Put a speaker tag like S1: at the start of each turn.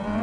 S1: Bye.